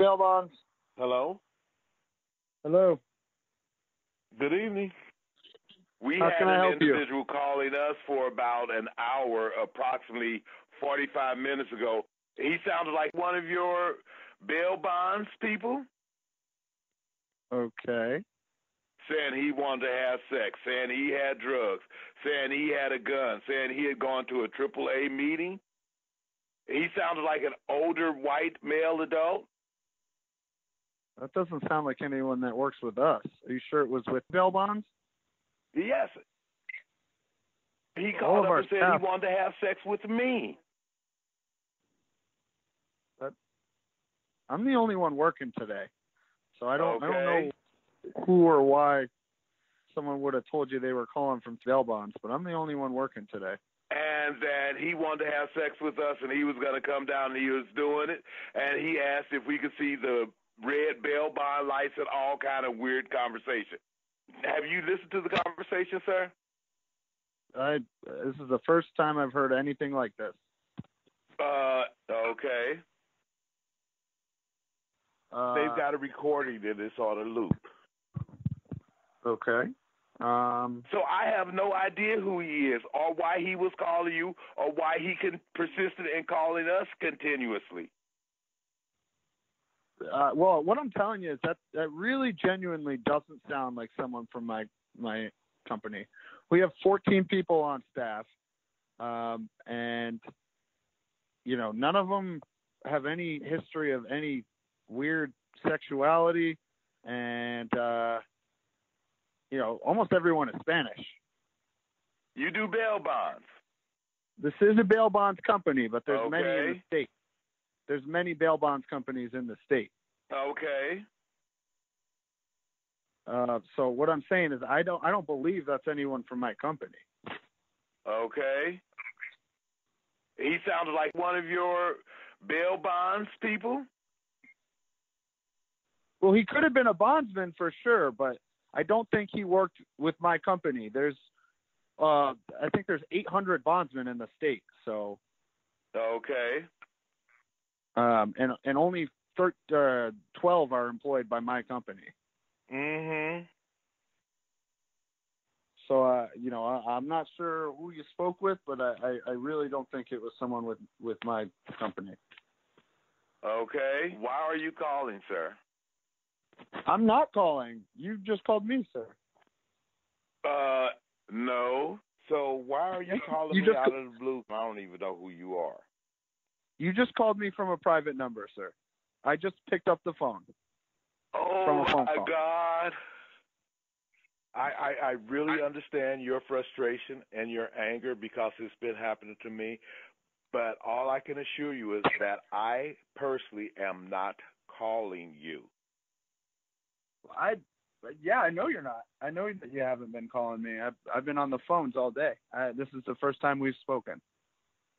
bail bonds. Hello. Hello. Good evening. We How had an help you? individual calling us for about an hour, approximately 45 minutes ago. He sounded like one of your bail bonds people, Okay. saying he wanted to have sex, saying he had drugs, saying he had a gun, saying he had gone to a AAA meeting. He sounded like an older white male adult. That doesn't sound like anyone that works with us. Are you sure it was with Bell bonds? Yes. He called up and said staff- he wanted to have sex with me. But I'm the only one working today, so I don't. I don't know who or why someone would have told you they were calling from Bell bonds, but I'm the only one working today. and that he wanted to have sex with us and he was going to come down and he was doing it and he asked if we could see the red bell bond lights and all kind of weird conversation have you listened to the conversation sir I. This is the first time I've heard anything like this. uh okay Uh, They've got a recording that is on a loop. Okay. Um. so i have no idea who he is or why he was calling you or why he can persisted in calling us continuously Uh, well, what I'm telling you is that that really genuinely doesn't sound like someone from my my company. We have 14 people on staff, um, and you know none of them have any history of any weird sexuality, and uh, you know almost everyone is Spanish. you do bail bonds This is a bail bonds company, but there's many in the state. There's many bail bonds companies in the state. okay Uh, so what I'm saying is I don't I don't believe that's anyone from my company. okay he sounded like one of your bail bonds people Well, he could have been a bondsman for sure, but I don't think he worked with my company. There's uh I think there's 800 bondsmen in the state. So Okay. Um and and only thir- uh, 12 are employed by my company. Mm-hmm. So uh you know, I, I'm not sure who you spoke with, but I, I I really don't think it was someone with with my company. Okay. Why are you calling, sir? I'm not calling. You just called me, sir. Uh, no. So why are you calling You me just- out of the blue? I don't even know who you are. You just called me from a private number, sir. I just picked up the phone. Oh From a phone my call. God. I, I, I really understand your frustration and your anger because it's been happening to me. But all I can assure you is that I personally am not calling you. I, yeah, I know you're not. I know that you haven't been calling me. I've I've been on the phones all day. I, this is the first time we've spoken.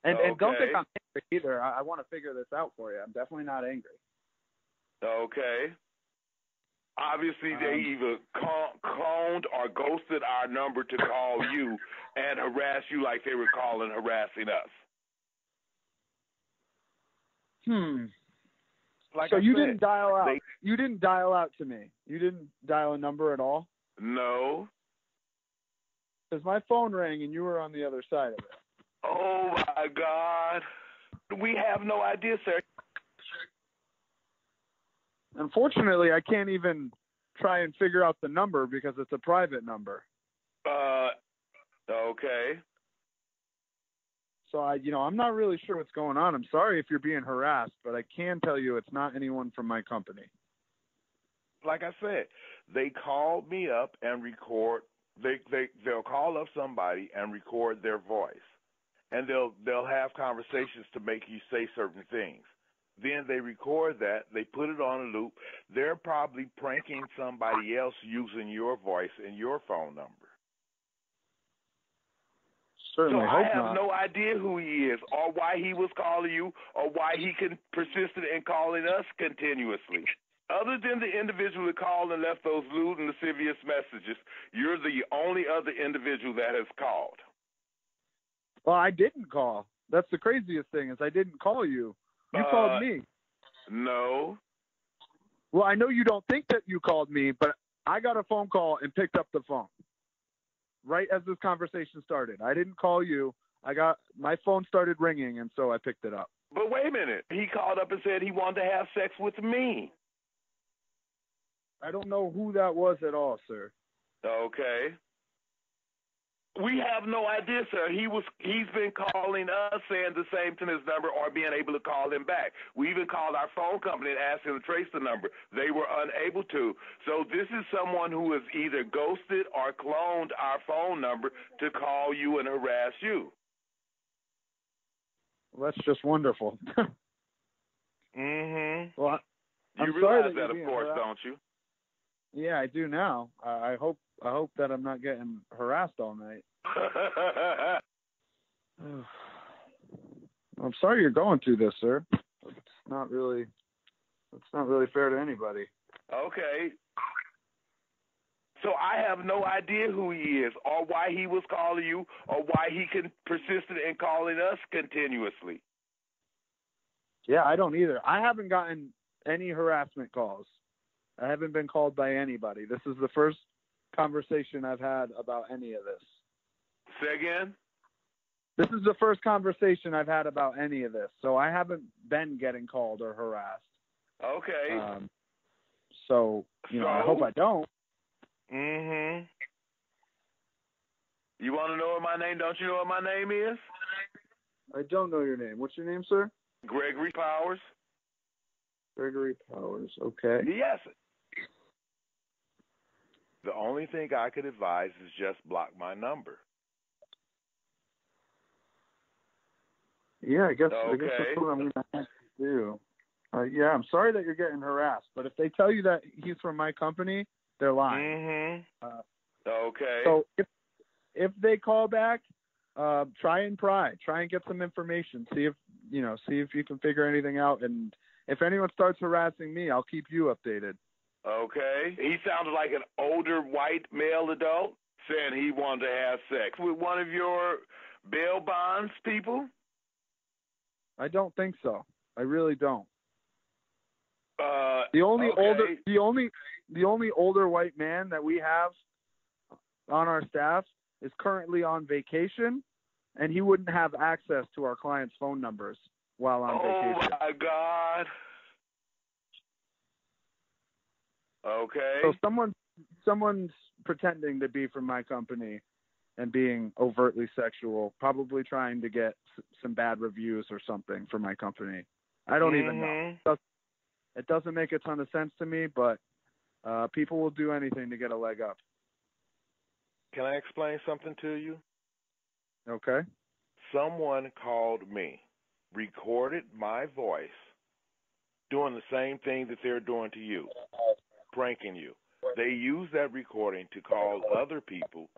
And, and don't think I'm angry either. I, I want to figure this out for you. I'm definitely not angry. Okay. Obviously, they Um, either call, cloned or ghosted our number to call you and harass you like they were calling harassing us. Hmm. Like so I you said, didn't dial out. they- You didn't dial out to me. You didn't dial a number at all. No. Because my phone rang and you were on the other side of it. Oh my God. We have no idea, sir. Unfortunately, I can't even try and figure out the number because it's a private number. Uh, okay. So I, you know, I'm not really sure what's going on. I'm sorry if you're being harassed, but I can tell you it's not anyone from my company. like I said, they called me up and record. They they they'll call up somebody and record their voice, and they'll they'll have conversations to make you say certain things. Then they record that, they put it on a loop. They're probably pranking somebody else using your voice and your phone number. Certainly so I have not. no idea who he is, or why he was calling you, or why he can persisted in calling us continuously. Other than the individual that called and left those lewd and lascivious messages, you're the only other individual that has called. Well, I didn't call. That's the craziest thing is I didn't call you. You Uh, called me. No. Well, I know you don't think that you called me, but I got a phone call and picked up the phone right as this conversation started. I didn't call you. I got my phone started ringing, and so I picked it up. But wait a minute. He called up and said he wanted to have sex with me. I don't know who that was at all, sir. Okay. We have no idea, sir. He was he's been calling us saying the same to his number or being able to call him back. We even called our phone company and asked him to trace the number. They were unable to. So this is someone who has either ghosted or cloned our phone number to call you and harass you. Well, that's just wonderful. mhm. Well, I, You I'm realize that that, of course, harassed. don't you? Yeah, I do now. I, I hope I hope that I'm not getting harassed all night. I'm sorry you're going through this, sir. It's not really it's not really fair to anybody. Okay. So I have no idea who he is, or why he was calling you, or why he can persisted in calling us continuously. Yeah, I don't either. I haven't gotten any harassment calls. I haven't been called by anybody. This is the first conversation I've had about any of this. Say again. This is the first conversation I've had about any of this. So I haven't been getting called or harassed. Okay. Um, so, you know, I hope I don't. Mm mhm. You want to know what my name? Don't you know what my name is? I don't know your name. What's your name, sir? Gregory Powers. Gregory Powers. Okay. Yes. The only thing I could advise is just block my number. Yeah, I guess I guess Okay. that's what I'm gonna have to do. Uh, yeah, I'm sorry that you're getting harassed, but if they tell you that he's from my company, they're lying. Mhm. Uh, Okay. So if if they call back, uh, try and pry, try and get some information. See if you know, see if you can figure anything out. And if anyone starts harassing me, I'll keep you updated. Okay. He sounded like an older white male adult saying he wanted to have sex with one of your bail bonds people. I don't think so. I really don't. Uh, The only okay. older, the only, the only older white man that we have on our staff is currently on vacation, and he wouldn't have access to our clients' phone numbers while on oh vacation. Oh my God. Okay. So someone, someone's pretending to be from my company and being overtly sexual, probably trying to get s- some bad reviews or something for my company. I don't even know. Mhm. It doesn't make a ton of sense to me, but uh, people will do anything to get a leg up. Can I explain something to you? Okay. Someone called me, recorded my voice, doing the same thing that they're doing to you, pranking you. They use that recording to call other people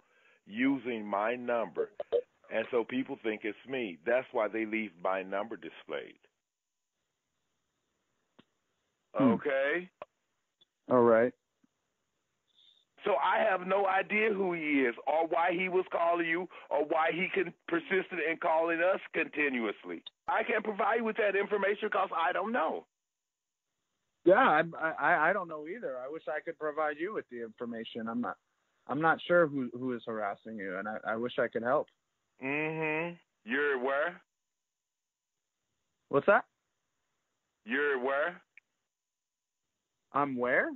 using my number. And so people think it's me. That's why they leave my number displayed. Hmm. Okay. All right. So I have no idea who he is, or why he was calling you, or why he can persisted in calling us continuously. I can't provide you with that information because I don't know. Yeah, I'm- I, I I don't know either. I wish I could provide you with the information. I'm not I'm not sure who who is harassing you, and I, I wish I could help. Mm-hmm. You're where? What's that? You're where? I'm where?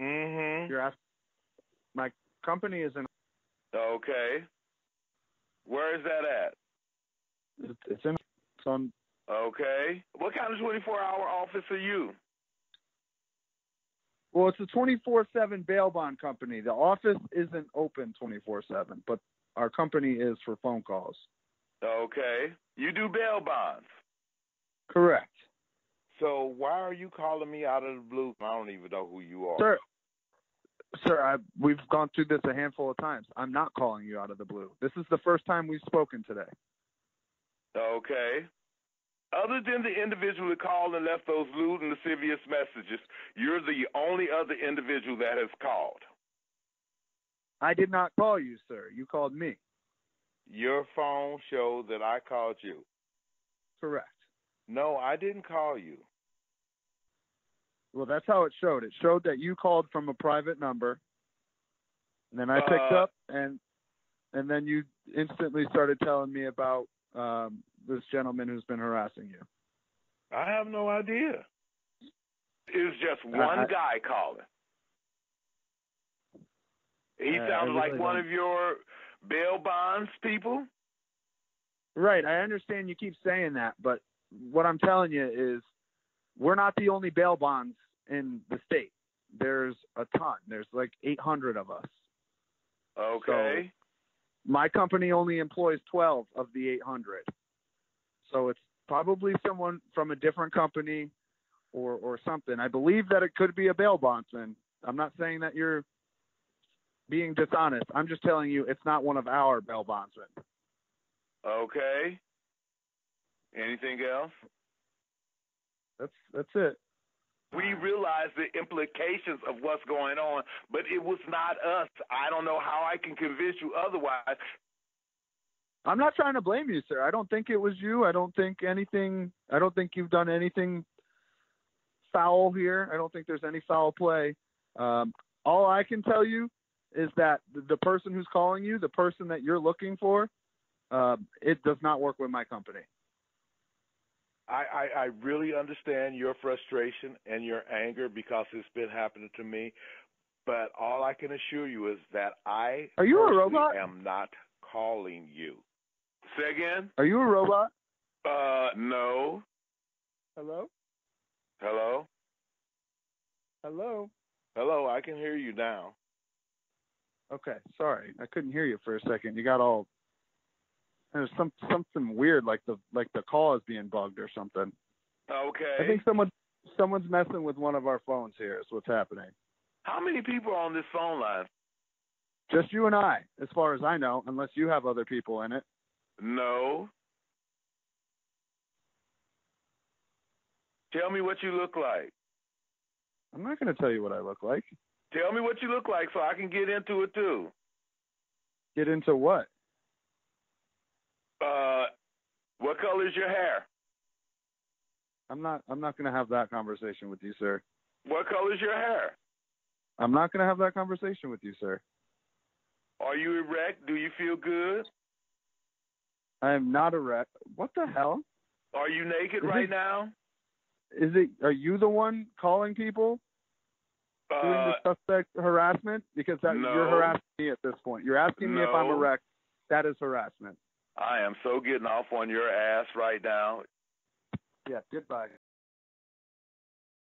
Mm-hmm. You're asking. My company is in. Okay. Where is that at? It's in. It's on. Okay. What kind of 24-hour office are you? Well, it's a 24/7 bail bond company. The office isn't open 24/7, but our company is for phone calls. Okay. You do bail bonds. Correct, So why are you calling me out of the blue? I don't even know who you are. sir. Sir, I, we've gone through this a handful of times. I'm not calling you out of the blue. This is the first time we've spoken today. Okay. Other than the individual that called and left those lewd and lascivious messages, you're the only other individual that has called. I did not call you, sir. You called me. Your phone showed that I called you. Correct. No, I didn't call you. Well, that's how it showed. It showed that you called from a private number. And then I picked Uh, up and and then you instantly started telling me about um this gentleman who's been harassing you. I have no idea. It was just I- one I- guy calling. He Uh, I sounded like one don't- of your bail bonds people. Right, I understand you keep saying that, but what I'm telling you is we're not the only bail bonds in the state. There's a ton. There's like 800 of us. Okay. My company only employs 12 of the 800. So it's probably someone from a different company or or something. I believe that it could be a bail bondsman. I'm not saying that you're being dishonest. I'm just telling you it's not one of our bail bondsmen. okay. Anything else? That's that's it. We realize the implications of what's going on, but it was not us. I don't know how I can convince you otherwise. I'm not trying to blame you, sir. I don't think it was you. I don't think anything. I don't think you've done anything foul here. I don't think there's any foul play. Um, all I can tell you is that the, person who's calling you, the person that you're looking for, um, it does not work with my company. I, I, I really understand your frustration and your anger because it's been happening to me. But all I can assure you is that I Are you a robot? am not calling you. Say again? Are you a robot? Uh, no. Hello? Hello? Hello? Hello, I can hear you now. Okay, sorry, I couldn't hear you for a second. You got all there's some something weird, like the like the call is being bugged or something. Okay. I think someone someone's messing with one of our phones here. Is what's happening. How many people are on this phone line? Just you and I, as far as I know, unless you have other people in it. No. Tell me what you look like. I'm not going to tell you what I look like. Tell me what you look like so I can get into it too. Get into what? Uh, what color is your hair? I'm not. I'm not going to have that conversation with you, sir. What color is your hair? I'm not going to have that conversation with you, sir. Are you erect? Do you feel good? I am not erect. What the hell? Are you naked Is right it- now? Is it? Are you the one calling people doing Uh, the suspect harassment? Because that, no. you're harassing me at this point. You're asking me if I'm No. erect. That is harassment. I am so getting off on your ass right now. Yeah. Goodbye.